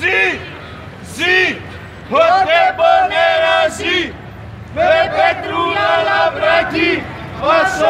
zi, zi, hote până zi, pe Petruna la Brachii, vă să